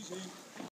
Sí, sí.